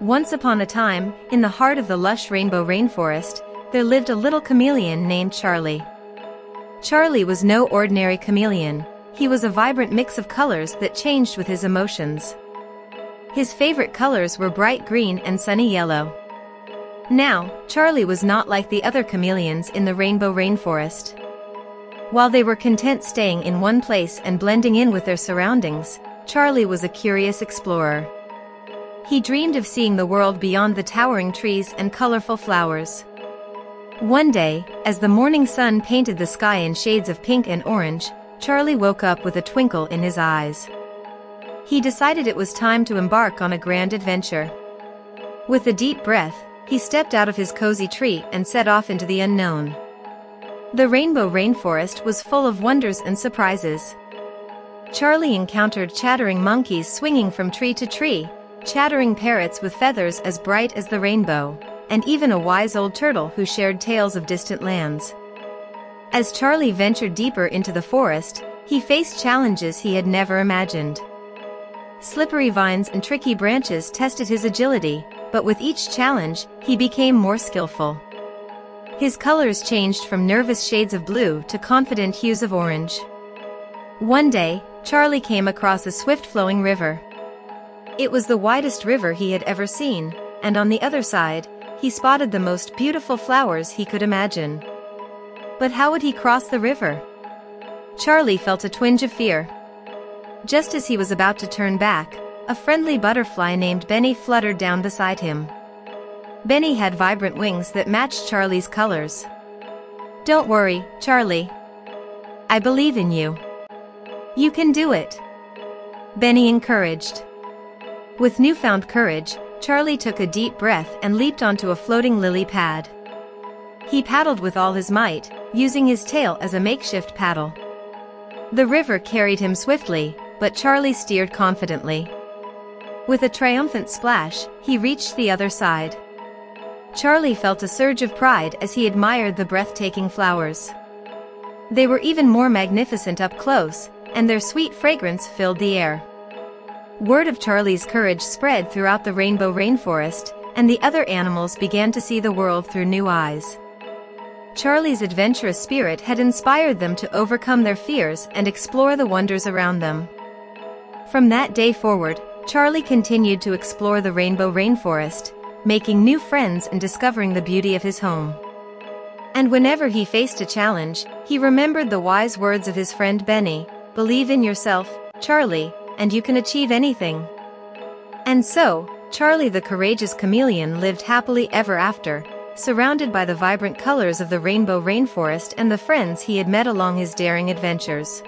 Once upon a time, in the heart of the lush rainbow rainforest, there lived a little chameleon named Charlie. Charlie was no ordinary chameleon, he was a vibrant mix of colors that changed with his emotions. His favorite colors were bright green and sunny yellow. Now, Charlie was not like the other chameleons in the rainbow rainforest. While they were content staying in one place and blending in with their surroundings, Charlie was a curious explorer. He dreamed of seeing the world beyond the towering trees and colorful flowers. One day, as the morning sun painted the sky in shades of pink and orange, Charlie woke up with a twinkle in his eyes. He decided it was time to embark on a grand adventure. With a deep breath, he stepped out of his cozy tree and set off into the unknown. The rainbow rainforest was full of wonders and surprises. Charlie encountered chattering monkeys swinging from tree to tree, chattering parrots with feathers as bright as the rainbow, and even a wise old turtle who shared tales of distant lands. As Charlie ventured deeper into the forest, he faced challenges he had never imagined. Slippery vines and tricky branches tested his agility, but with each challenge, he became more skillful. His colors changed from nervous shades of blue to confident hues of orange. One day, Charlie came across a swift-flowing river. It was the widest river he had ever seen, and on the other side, he spotted the most beautiful flowers he could imagine. But how would he cross the river? Charlie felt a twinge of fear. Just as he was about to turn back, a friendly butterfly named Benny fluttered down beside him. Benny had vibrant wings that matched Charlie's colors. Don't worry, Charlie. I believe in you. You can do it. Benny encouraged. With newfound courage, Charlie took a deep breath and leaped onto a floating lily pad. He paddled with all his might, using his tail as a makeshift paddle. The river carried him swiftly, but Charlie steered confidently. With a triumphant splash, he reached the other side. Charlie felt a surge of pride as he admired the breathtaking flowers. They were even more magnificent up close, and their sweet fragrance filled the air. Word of Charlie's courage spread throughout the rainbow rainforest, and the other animals began to see the world through new eyes. Charlie's adventurous spirit had inspired them to overcome their fears and explore the wonders around them. From that day forward, Charlie continued to explore the rainbow rainforest, making new friends and discovering the beauty of his home. And whenever he faced a challenge, he remembered the wise words of his friend Benny, believe in yourself, Charlie, and you can achieve anything. And so, Charlie the courageous chameleon lived happily ever after, surrounded by the vibrant colors of the rainbow rainforest and the friends he had met along his daring adventures.